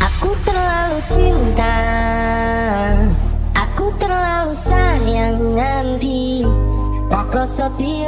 Aku terlalu cinta. Aku terlalu sayang nanti. Pokok sepi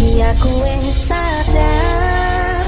aku yang sadar